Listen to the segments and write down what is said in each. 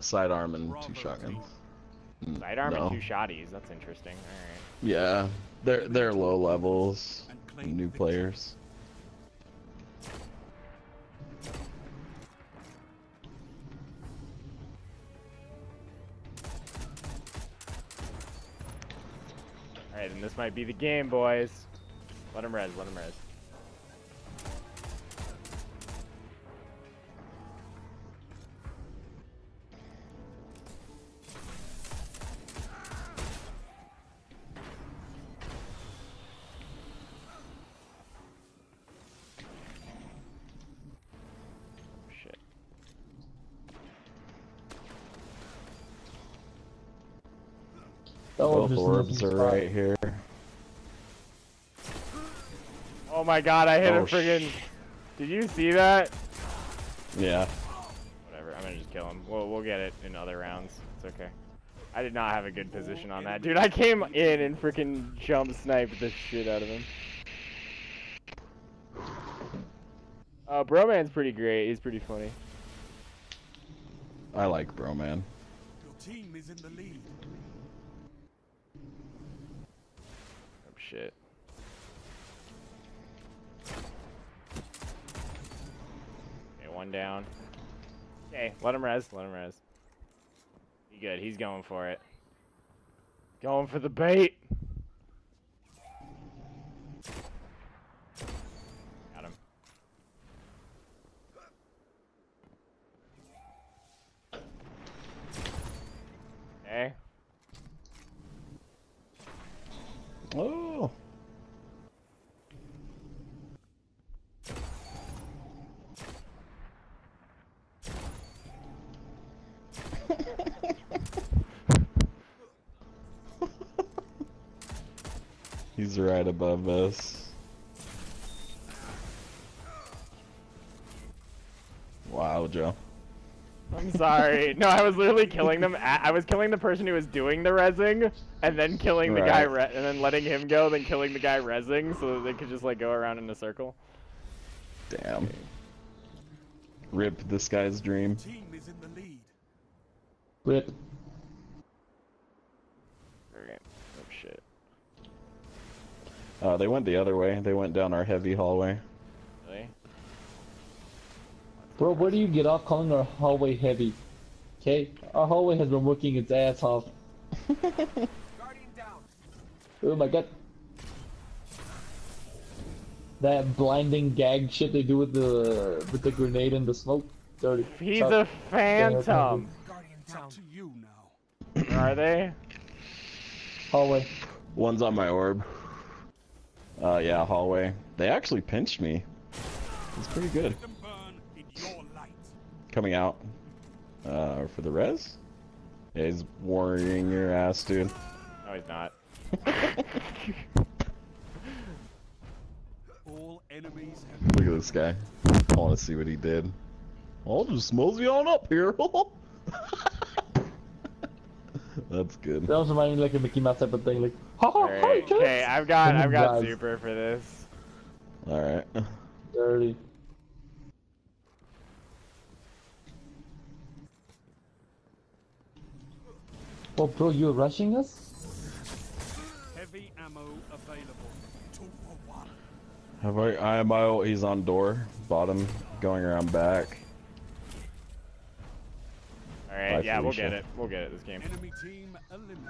sidearm and two shotguns. Mm, Sidearm no. and two shotties. That's interesting. Alright. Yeah, they're they're low levels, new players. Alright, and this might be the game, boys. Let him res, let him res. Both orbs are spot. right here. Oh my god, I hit Oh, a friggin' Did you see that? Yeah. Whatever, I'm gonna just kill him. We'll, we'll get it in other rounds. It's okay. I did not have a good position on that. Dude, I came in and freaking jump sniped the shit out of him. Uh, Broman's pretty great. He's pretty funny. I like Bro Man. Your team is in the lead. Oh, shit. Okay, one down. Okay, let him res. Let him res. He good. He's going for it. Going for the bait. Got him. Okay. Oh. He's right above us. Wow, Joe. I'm sorry. No, I was literally killing them. At, I was killing the person who was doing the rezzing, and then killing the guy, Right. re- and then letting him go, then killing the guy rezzing, so that they could just like go around in a circle. Damn. Rip this guy's dream. Team is in the lead. Rip. Okay. Shit. Uh, they went the other way. They went down our heavy hallway. Really? Bro, where do you get off calling our hallway heavy? Okay? Our hallway has been working its ass off. Guardian down. Oh my god. That blinding gag shit they do with the with the grenade and the smoke. Dirty. He's Sorry. a phantom. Guardian to you now. Where are they? Hallway. One's on my orb. Uh, yeah, hallway. They actually pinched me. It's pretty good. Let them burn in your light. Coming out. Uh, for the res? Yeah, he's worrying your ass, dude. No, he's not. All enemies have Look at this guy. I want to see what he did. I'll just mosey on up here. That's good. That was reminding me like a Mickey Mouse type of thing, like ha ha ha Alright! Okay, I've got I've got Guys. super for this. Alright. Dirty. Oh bro, you're rushing us? heavy ammo available. Two for one. Have I? I am out. He's on door. Bottom. Going around back. Alright, Bye, yeah, we'll get it. We'll get it this game. Enemy team eliminated.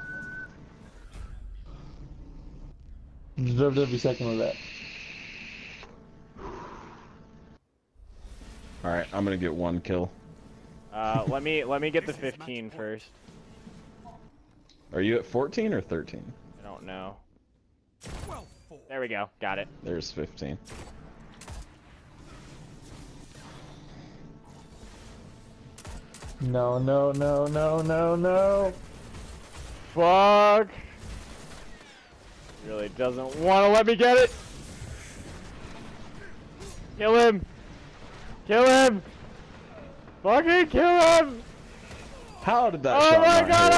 You deserved every second of that. Alright, I'm gonna get one kill. Uh, let me let me get the This is match 15 first. Are you at 14 or 13? I don't know. There we go. Got it. There's 15. No, no, no, no, no, no. Fuck. Really doesn't want to let me get it. Kill him. Kill him. Fucking kill him. How did that Oh my god,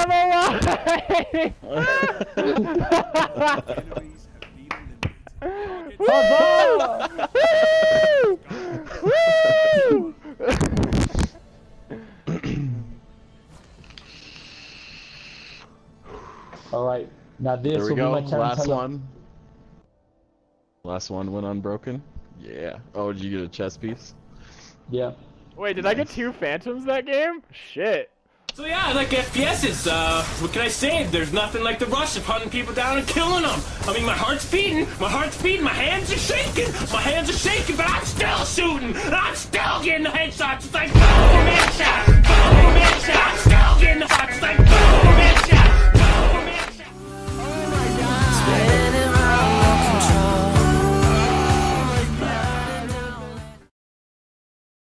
hit? I'm alive. Been Woo! Woo! All right. Now this There we will go. be my turn. Last Hello. one. Last one went unbroken. Yeah. Oh, did you get a chess piece? Yeah. Wait, did I get two phantoms that game? Shit. So yeah, I like FPSs. Uh, what can I say? There's nothing like the rush of hunting people down and killing them. I mean, my heart's beating, my heart's beating, my hands are shaking, my hands are shaking, but I'm still shooting, and I'm still getting the headshots. It's like, oh man,